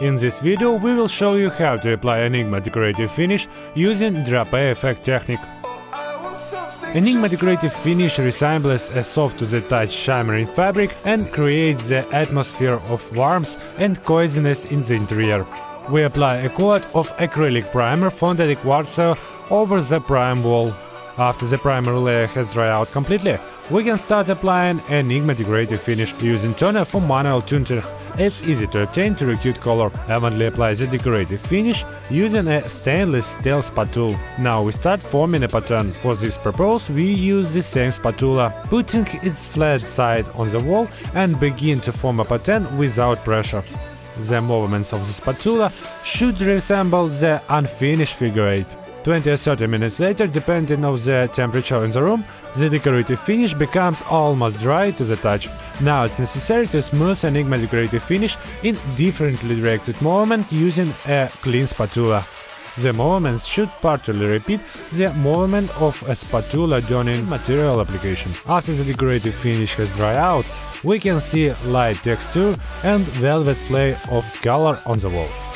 In this video we will show you how to apply Enigma decorative finish using drape effect technique. Enigma decorative finish resembles a soft-to-the-touch shimmering fabric and creates the atmosphere of warmth and coziness in the interior. We apply a coat of acrylic primer Fondetic Quartzo over the prime wall. After the primer layer has dried out completely, we can start applying Enigma decorative finish using toner for manual tinting. It's easy to obtain to acute color. Evenly apply the decorative finish using a stainless steel spatula. Now we start forming a pattern. For this purpose we use the same spatula, putting its flat side on the wall and begin to form a pattern without pressure. The movements of the spatula should resemble the unfinished figure eight. 20 or 30 minutes later, depending on the temperature in the room, the decorative finish becomes almost dry to the touch. Now it's necessary to smooth Enigma decorative finish in differently directed movement using a clean spatula. The movements should partially repeat the movement of a spatula during material application. After the decorative finish has dried out, we can see light texture and velvet play of color on the wall.